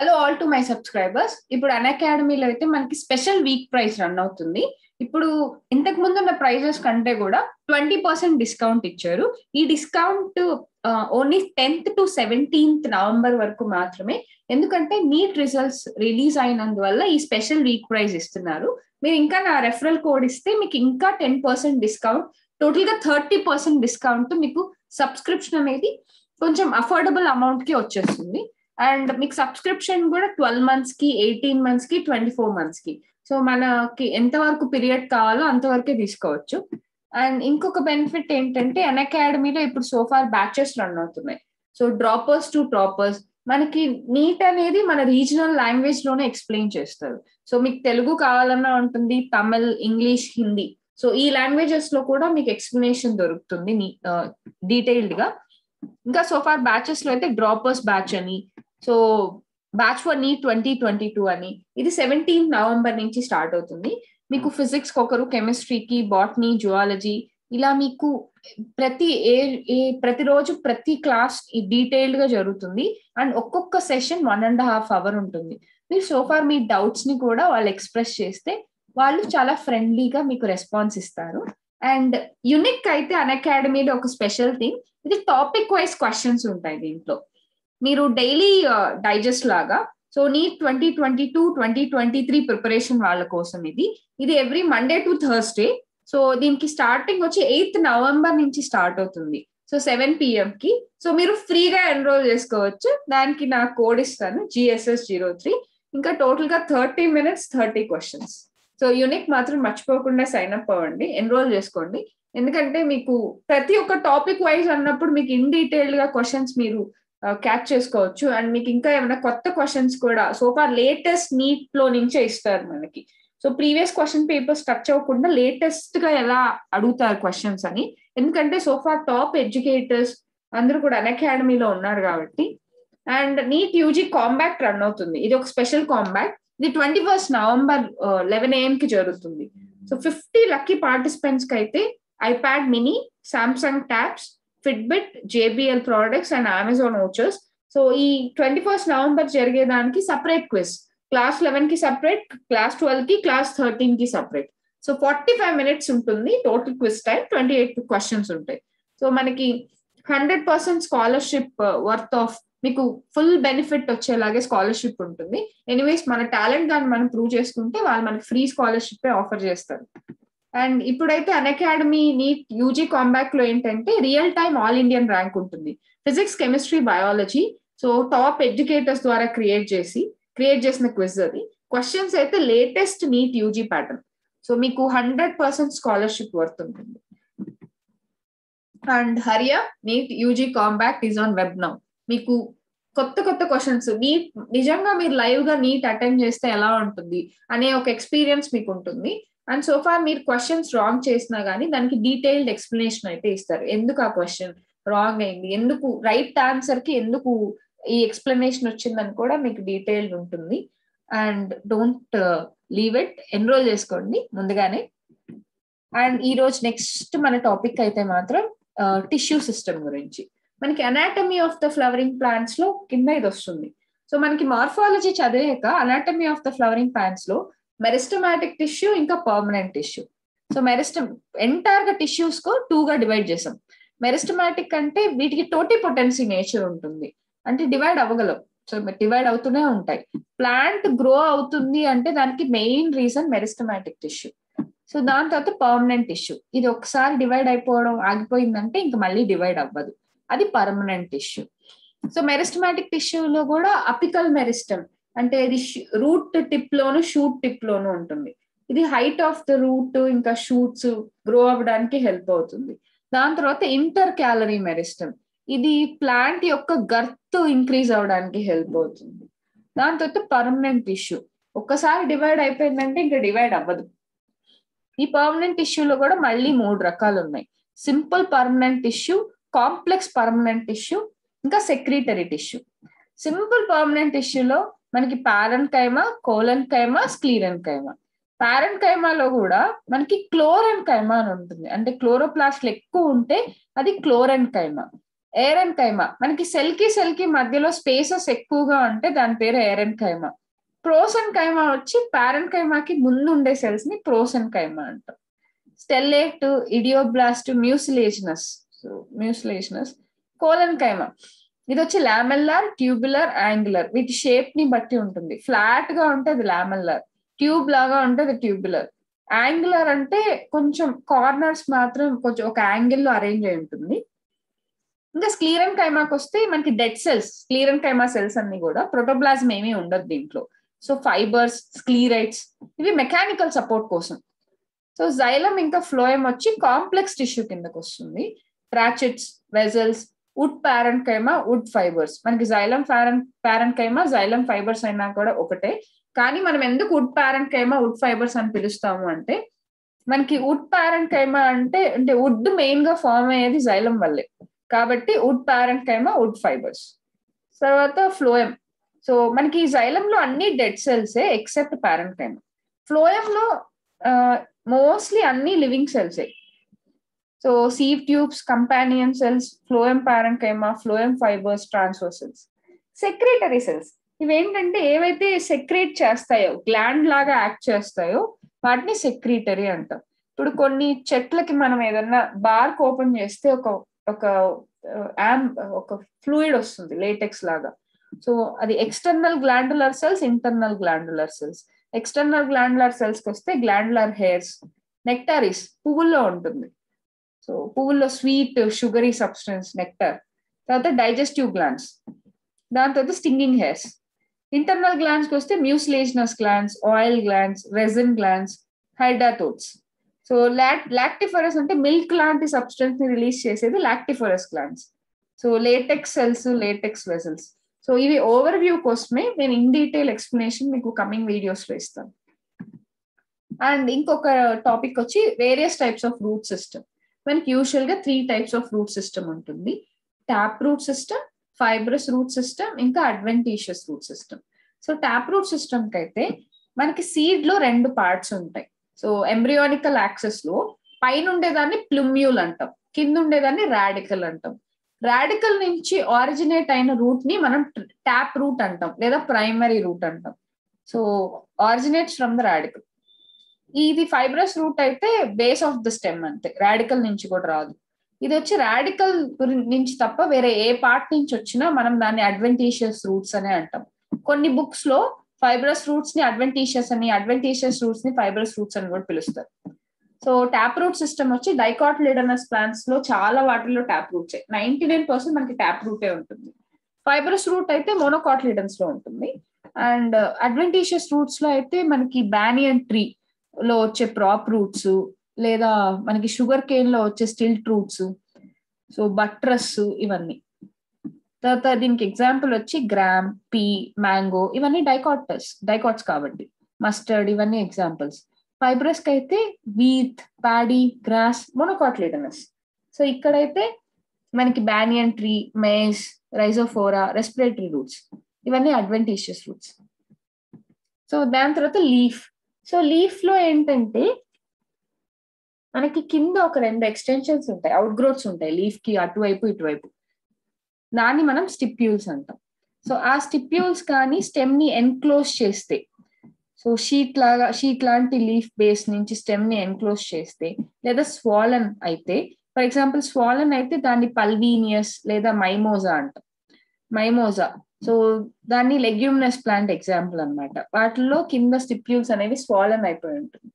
Hello all to my subscribers ఇప్పుడు అన్ అకాడమీలో అయితే మనకి స్పెషల్ వీక్ ప్రైస్ రన్ అవుతుంది. ఇప్పుడు ఇంతకు ముందు ఉన్న ప్రైజెస్ కంటే కూడా ట్వంటీ పర్సెంట్ డిస్కౌంట్ ఇచ్చారు. ఈ discount only tenth to seventeenth November వరకు మాత్రమే. ఎందుకంటే నీట్ రిజల్ట్స్ రిలీజ్ అయినందువల్ల ఈ స్పెషల్ వీక్ ప్రైస్ ఇస్తున్నారు. మీరు ఇంకా నా రెఫరల్ కోడ్ ఇస్తే మీకు ఇంకా టెన్ పర్సెంట్ డిస్కౌంట్ టోటల్గా థర్టీ పర్సెంట్ డిస్కౌంట్ మీకు సబ్స్క్రిప్షన్ అనేది కొంచెం అఫోర్డబుల్ అమౌంట్కి వచ్చేస్తుంది. అండ్ మీకు సబ్స్క్రిప్షన్ కూడా ట్వెల్వ్ మంత్స్కి ఎయిటీన్ మంత్స్కి ట్వంటీ ఫోర్ మంత్స్కి. సో మనకి ఎంతవరకు పీరియడ్ కావాలో అంతవరకే తీసుకోవచ్చు. అండ్ ఇంకొక బెనిఫిట్ ఏంటంటే అన్ అకాడమీలో ఇప్పుడు సోఫార్ బ్యాచెస్ రన్ అవుతున్నాయి. సో డ్రాపర్స్ టు టాపర్స్ మనకి నీట్ అనేది మన రీజనల్ లాంగ్వేజ్లోనే ఎక్స్ప్లెయిన్ చేస్తారు. సో మీకు తెలుగు కావాలన్నా ఉంటుంది తమిళ్ ఇంగ్లీష్ హిందీ. సో ఈ లాంగ్వేజెస్లో కూడా మీకు ఎక్స్ప్లెనేషన్ దొరుకుతుంది డీటెయిల్డ్ uh, గా. ఇంకా సోఫార్ బ్యాచెస్లో అయితే డ్రాపర్స్ బ్యాచ్ అని so batch for NEET twenty twenty two అని ఇది సెవెంటీన్త్ నవంబర్ నుంచి స్టార్ట్ అవుతుంది. మీకు ఫిజిక్స్ ఒకరు కెమిస్ట్రీకి బాటనీ జువాలజీ ఇలా మీకు ప్రతి ఏ ఏ ప్రతిరోజు ప్రతి క్లాస్ డీటెయిల్డ్గా జరుగుతుంది. అండ్ ఒక్కొక్క session one and half hour ఉంటుంది. మీరు సోఫార్ మీ డౌట్స్ని కూడా వాళ్ళు ఎక్స్ప్రెస్ చేస్తే వాళ్ళు చాలా ఫ్రెండ్లీగా మీకు రెస్పాన్స్ ఇస్తారు. అండ్ యునిక్ అయితే అన్ అకాడమీలో ఒక స్పెషల్ థింగ్ ఇది టాపిక్ వైజ్ క్వశ్చన్స్ ఉంటాయి దీంట్లో. మీరు డైలీ డైజెస్ట్ uh, లాగా so NEET twenty twenty two twenty twenty three preparation వాళ్ళ కోసం ఇది. ఇది every Monday to Thursday so దీనికి స్టార్టింగ్ వచ్చి ఎయిత్ నవంబర్ నుంచి స్టార్ట్ అవుతుంది. సో సెవెన్ పిఎం కి. సో మీరు ఫ్రీగా ఎన్రోల్ చేసుకోవచ్చు. దానికి నా కోడ్ ఇస్తాను జిఎస్ఎస్ జీరో త్రీ ఇంకా టోటల్గా thirty minutes thirty questions so unique మాత్రం మర్చిపోకుండా సైన్ అప్ అవ్వండి. ఎన్రోల్ చేసుకోండి. ఎందుకంటే మీకు ప్రతి ఒక్క టాపిక్ వైజ్ అన్నప్పుడు మీకు ఇన్ డీటెయిల్డ్గా క్వశ్చన్స్ మీరు క్యాచ్ చేసుకోవచ్చు. అండ్ మీకు ఇంకా ఏమైనా కొత్త క్వశ్చన్స్ కూడా సోఫార్ లేటెస్ట్ నీట్లో నుంచే ఇస్తారు మనకి. So previous question papers touch అవ్వకుండా లేటెస్ట్గా ఎలా అడుగుతారు క్వశ్చన్స్ అని. ఎందుకంటే సోఫార్ టాప్ ఎడ్యుకేటర్స్ అందరూ కూడా అన్ అకాడమీలో ఉన్నారు కాబట్టి. And NEET UG combat run అవుతుంది. ఇది ఒక స్పెషల్ కాంబాక్ట్ ఇది twenty first November eleven AM కి జరుగుతుంది. సో ఫిఫ్టీ లక్కీ పార్టిసిపెంట్స్కి అయితే iPad mini Samsung tabs Fitbit JBL products and Amazon vouchers so ఈ ట్వంటీ ఫస్ట్ నవంబర్ జరిగే దానికి సపరేట్ క్విజ్ క్లాస్ లెవెన్కి సపరేట్ క్లాస్ ట్వెల్వ్కి class థర్టీన్కి separate so forty five minutes ఉంటుంది total quiz time twenty eight questions ఉంటాయి. So మనకి hundred percent scholarship worth of మీకు full benefit వచ్చేలాగే స్కాలర్షిప్ ఉంటుంది. ఎనీవేస్ మన టాలెంట్ దాన్ని మనం ప్రూవ్ చేసుకుంటే వాళ్ళు మనకి ఫ్రీ స్కాలర్షిప్ ఆఫర్ చేస్తారు. అండ్ ఇప్పుడైతే అన్ అకాడమీ నీట్ యూజీ కాంబాక్ట్లో ఏంటంటే real time all Indian rank ఉంటుంది. Physics chemistry biology so top educators ద్వారా క్రియేట్ చేసి క్రియేట్ చేసిన క్విజ్ అది. క్వశ్చన్స్ అయితే latest NEET UG pattern. So మీకు హండ్రెడ్ పర్సెంట్ స్కాలర్షిప్ వర్త్ ఉంటుంది. And హరియా NEET UG combat is on web now. మీకు కొత్త కొత్త క్వశ్చన్స్ నీట్ నిజంగా మీరు లైవ్గా నీట్ అటెండ్ చేస్తే ఎలా ఉంటుంది? అనే ఒక ఎక్స్పీరియన్స్ మీకు ఉంటుంది. అండ్ సోఫార్ మీరు క్వశ్చన్స్ రాంగ్ చేసినా కానీ దానికి డీటెయిల్డ్ ఎక్స్ప్లెనేషన్ అయితే ఇస్తారు. ఎందుకు ఆ క్వశ్చన్ రాంగ్ అయింది? ఎందుకు రైట్ ఆన్సర్కి ఎందుకు ఈ ఎక్స్ప్లెనేషన్ వచ్చిందని కూడా మీకు డీటెయిల్డ్ ఉంటుంది. And don't leave it enrol చేసుకోండి ముందుగానే. అండ్ ఈ రోజు నెక్స్ట్ మన టాపిక్ అయితే మాత్రం uh, టిష్యూ సిస్టమ్ గురించి. మనకి అనాటమీ ఆఫ్ ద ఫ్లవరింగ్ ప్లాంట్స్లో కింద ఇది వస్తుంది. సో మనకి మార్ఫాలజీ చదివాక అనాటమీ ఆఫ్ ద ఫ్లవరింగ్ ప్లాంట్స్లో మెరిస్టమాటిక్ టిష్యూ ఇంకా పర్మనెంట్ టిష్యూ. సో మెరిస్టమ్ ఎంటైర్గా టిష్యూస్కు టూ గా డివైడ్ చేసాం. మెరిస్టమాటిక్ అంటే వీటికి టోటీ పొటెన్సీ నేచర్ ఉంటుంది. అంటే డివైడ్ అవ్వగలవు సో డివైడ్ అవుతూనే ఉంటాయి. ప్లాంట్ గ్రో అవుతుంది అంటే దానికి main reason meristematic tissue. So దాని తర్వాత పర్మనెంట్ టిష్యూ. ఇది ఒకసారి డివైడ్ అయిపోవడం ఆగిపోయిందంటే ఇంకా మళ్ళీ డివైడ్ అవ్వదు. అది పర్మనెంట్ టిష్యూ. సో మెరిస్టమాటిక్ టిష్యూలో కూడా అపికల్ మెరిస్టమ్. అంటే ఇది రూట్ టిప్ లోను షూట్ టిప్ లోను ఉంటుంది. ఇది హైట్ ఆఫ్ ద రూట్ ఇంకా షూట్స్ గ్రో అవ్వడానికి హెల్ప్ అవుతుంది. దాని తర్వాత ఇంటర్ క్యాలరీ మెరిస్టమ్. ఇది ప్లాంట్ యొక్క గర్త్ ఇంక్రీజ్ అవడానికి హెల్ప్ అవుతుంది. దాని తర్వాత పర్మనెంట్ టిష్యూ ఒక్కసారి డివైడ్ అయిపోయిందంటే ఇంకా డివైడ్ అవ్వదు. ఈ పర్మనెంట్ టిష్యూలో కూడా మళ్ళీ మూడు రకాలు ఉన్నాయి. Simple permanent tissue complex permanent tissue ఇంకా సెక్రటరీ టిష్యూ సింపుల్ పర్మనెంట్ టిష్యూలో మనకి పారన్ కైమా కోలన్ కైమా స్క్లీరన్ కైమా పారన్ కైమాలో కూడా మనకి క్లోరన్ కైమా అని ఉంటుంది. అంటే క్లోరోప్లాస్ట్లు ఎక్కువ ఉంటే అది క్లోరన్ కైమా ఏరన్ కైమా మనకి సెల్కి సెల్కి మధ్యలో స్పేసెస్ ఎక్కువగా ఉంటే దాని పేరు ఏరన్ కైమా ప్రోసన్ కైమా వచ్చి పారెంట్ కైమాకి ముందు ఉండే సెల్స్ని ప్రోసన్ కైమా అంటాం. స్టెల్లేట్ ఇడియోబ్లాస్ట్ మ్యూసిలేషనస్ మ్యూసిలేషనస్ కోలన్ కైమా ఇది వచ్చి లామెల్లార్ ట్యూబులర్ యాంగులర్. వీటి షేప్ని బట్టి ఉంటుంది. ఫ్లాట్గా ఉంటే అది లామెల్లార్. ట్యూబ్ లాగా ఉంటే అది ట్యూబులర్. యాంగులర్ అంటే కొంచెం కార్నర్స్ మాత్రం కొంచెం ఒక యాంగిల్లో అరేంజ్ అయి ఉంటుంది. ఇంకా స్క్లీరన్ కైమాకి వస్తే మనకి డెడ్ సెల్స్ స్క్లీరన్ కైమా సెల్స్ అన్ని కూడా ప్రోటోప్లాజం ఏమీ ఉండదు దీంట్లో. సో ఫైబర్స్ స్క్లీరైట్స్ ఇవి మెకానికల్ సపోర్ట్ కోసం. సో జైలం ఇంకా ఫ్లోయం వచ్చి కాంప్లెక్స్ టిష్యూ కిందకు వస్తుంది tracheids vessels wood parenchyma wood fibres. మనకి xylem parent parenchyma xylem fibres అయినా కూడా ఒకటే. కానీ మనం ఎందుకు wood parenchyma wood fibres అని పిలుస్తాము అంటే మనకి వుడ్ ప్యారెంట్ కైమా అంటే అంటే వుడ్ మెయిన్గా ఫామ్ అయ్యేది జైలం వల్లే. కాబట్టి wood parenchyma wood fibres. తర్వాత ఫ్లోయం. సో మనకి ఈ జైలంలో అన్ని డెడ్ సెల్సే ఎక్సెప్ట్ ప్యారెంట్ కైమా ఫ్లోయంలో మోస్ట్లీ అన్ని living సెల్సే so sieve tubes companion cells phloem parenchyma phloem fibres transfer cells secretory cells ఇవేంటంటే ఏవైతే సెక్రేట్ చేస్తాయో గ్లాండ్ లాగా యాక్ట్ చేస్తాయో వాటిని సెక్రెటరీ అంటాం. ఇప్పుడు కొన్ని చెట్లకి మనం ఏదన్నా బార్క్ ఓపెన్ చేస్తే ఒక ఒక uh, యామ్ ఒక ఫ్లూయిడ్ వస్తుంది లేటెక్స్ లాగా. సో అది external glandular cells internal glandular cells external glandular సెల్స్కి వస్తే గ్లాండులర్ హెయిర్స్ నెక్టారిస్ పువ్వుల్లో ఉంటుంది. సో పువ్వుల్లో స్వీట్ షుగరీ సబ్స్టెన్స్ నెక్టర్ తర్వాత డైజెస్టివ్ గ్లాండ్స్ దాని తర్వాత స్టింగింగ్ హెయిర్స్ ఇంటర్నల్ గ్లాండ్స్కి వస్తే mucilaginous glands oil glands resin glands hydathodes so lac lactiferous అంటే మిల్క్ లాంటి సబ్స్టెన్స్ని రిలీజ్ చేసేది lactiferous glands so latex cells latex vessels so ఇవి ఓవర్ వ్యూ కోసమే నేను ఇన్ డీటెయిల్ ఎక్స్ప్లెనేషన్ మీకు కమింగ్ వీడియోస్లో ఇస్తాను. అండ్ ఇంకొక టాపిక్ వచ్చి various types of root system మనకి యూజువల్గా three types of root system ఉంటుంది. Tap root system fibrous root system ఇంకా adventitious root system so tap root system అయితే మనకి సీడ్లో రెండు పార్ట్స్ ఉంటాయి. సో ఎంబ్రియానికల్ యాక్సెస్లో పైన ఉండేదాన్ని ప్లుమ్యూల్ అంటాం. కింద ఉండేదాన్ని రాడికల్ అంటాం. రాడికల్ నుంచి ఆరిజినేట్ అయిన రూట్ని మనం ట్యాప్ రూట్ అంటాం. లేదా ప్రైమరీ రూట్ అంటాం. So originates from the radicle ఇది ఫైబ్రస్ రూట్ అయితే బేస్ ఆఫ్ ద స్టెమ్ అంతే. రాడికల్ నుంచి కూడా రాదు. ఇది వచ్చి రాడికల్ నుంచి తప్ప వేరే ఏ పార్ట్ నుంచి వచ్చినా మనం దాన్ని అడ్వెంటీషియస్ రూట్స్ అనే అంటాం. కొన్ని బుక్స్లో ఫైబ్రస్ రూట్స్ని అడ్వెంటీషియస్ అని అడ్వెంటీషియస్ రూట్స్ని ఫైబ్రస్ రూట్స్ అని కూడా పిలుస్తారు. సో ట్యాప్ రూట్ సిస్టమ్ వచ్చి డైకాట్ లిడనస్ ప్లాంట్స్లో చాలా వాటిల్లో tap roots ninety nine percent మనకి ట్యాప్ రూటే ఉంటుంది. ఫైబ్రస్ రూట్ అయితే మోనోకాట్ లిడన్స్లో ఉంటుంది. అండ్ అడ్వెంటీషియస్ రూట్స్లో అయితే మనకి బ్యానియన్ ట్రీ లో వచ్చే ప్రాప్ రూట్స్ లేదా మనకి షుగర్ కేన్లో వచ్చే స్టిల్ట్ రూట్స్ సో బట్రస్ ఇవన్నీ. తర్వాత దీనికి ఎగ్జాంపుల్ వచ్చి గ్రామ్ పీ మ్యాంగో ఇవన్నీ డైకాటస్ డైకాట్స్ కాబట్టి. మస్టర్డ్ ఇవన్నీ ఎగ్జాంపుల్స్ ఫైబ్రస్కి అయితే wheat paddy grass monocotyledonous so ఇక్కడైతే మనకి banyan tree maize Rhizophora respiratory roots ఇవన్నీ అడ్వెంటీషియస్ రూట్స్ సో దాని తర్వాత లీఫ్ సో లీఫ్లో ఏంటంటే మనకి కింద ఒక రెండు ఎక్స్టెన్షన్స్ ఉంటాయి అవుట్ గ్రోత్స్ ఉంటాయి లీఫ్కి అటువైపు ఇటువైపు. దాన్ని మనం స్టిప్యూల్స్ అంటాం. సో ఆ స్టిప్యూల్స్ కానీ స్టెమ్ని ఎన్క్లోజ్ చేస్తే సో షీట్ లాగా షీట్ లాంటి లీఫ్ బేస్ నుంచి స్టెమ్ని ఎన్క్లోజ్ చేస్తే లేదా స్వాలన్ అయితే ఫర్ ఎగ్జాంపుల్ స్వాలన్ అయితే దాన్ని పల్వీనియస్ లేదా మైమోజా అంటాం. మైమోజా సో దాన్ని లెగ్యూమినస్ ప్లాంట్ ఎగ్జాంపుల్ అనమాట వాటిల్లో కింద స్టిప్యూల్స్ అనేవి స్వాలన్ అయిపోయి ఉంటుంది.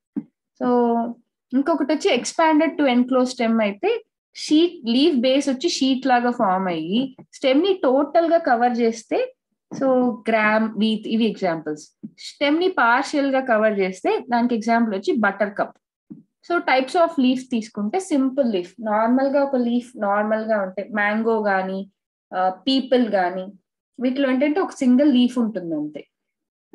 సో ఇంకొకటి వచ్చి ఎక్స్పాండెడ్ టు ఎన్క్లోజ్ స్టెమ్ అయితే షీట్ లీఫ్ బేస్ వచ్చి షీట్ లాగా ఫామ్ అయ్యి స్టెమ్ని టోటల్గా కవర్ చేస్తే సో గ్రామ్ వీత్ ఇవి ఎగ్జాంపుల్స్ స్టెమ్ని పార్షియల్గా కవర్ చేస్తే దానికి ఎగ్జాంపుల్ వచ్చి buttercup so types of leaf తీసుకుంటే సింపుల్ లీఫ్ నార్మల్గా ఒక లీఫ్ నార్మల్గా ఉంటే మ్యాంగో గానీ uh, పీపుల్ గానీ వీటిలో ఏంటంటే ఒక సింగిల్ లీఫ్ ఉంటుంది అంతే.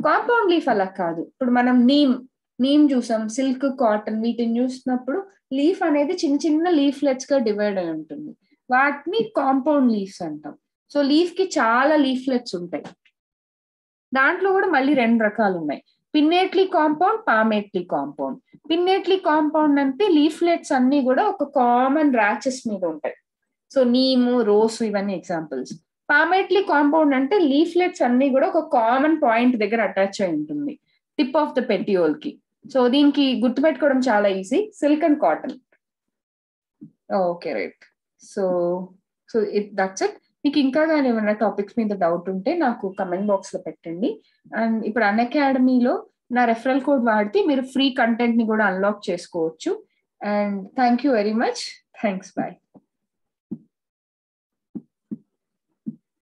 కాంపౌండ్ లీఫ్ అలా కాదు. ఇప్పుడు మనం నీమ్ నీమ్ చూసాం సిల్క్ కాటన్ వీటిని చూసినప్పుడు లీఫ్ అనేది చిన్న చిన్న లీఫ్లెట్స్గా డివైడ్ అయి ఉంటుంది. వాటిని కాంపౌండ్ లీవ్స్ అంటాం. సో లీఫ్కి చాలా లీఫ్లెట్స్ ఉంటాయి. దాంట్లో కూడా మళ్ళీ రెండు రకాలు ఉన్నాయి. Pinnately compound palmately compound. Pinnately compound అంటే లీఫ్లెట్స్ అన్ని కూడా ఒక కామన్ ర్యాచెస్ మీద ఉంటాయి. సో నీము రోస్ ఇవన్నీ ఎగ్జాంపుల్స్. పామెట్లీ కాంపౌండ్ అంటే లీఫ్లెట్స్ అన్ని కూడా ఒక కామన్ పాయింట్ దగ్గర అటాచ్ అయి ఉంటుంది. టిప్ ఆఫ్ ద పెటియోల్కి సో దీనికి గుర్తుపెట్టుకోవడం చాలా easy. Silk and cotton. Okay right. So so it that's it మీకు ఇంకా కానీ ఏమైనా టాపిక్స్ మీద డౌట్ ఉంటే నాకు కమెంట్ బాక్స్లో పెట్టండి. అండ్ ఇప్పుడు అన్ అకాడమీలో నా రెఫరల్ కోడ్ వాడితే మీరు ఫ్రీ కంటెంట్ని కూడా అన్లాక్ చేసుకోవచ్చు. And thank you very much thanks bye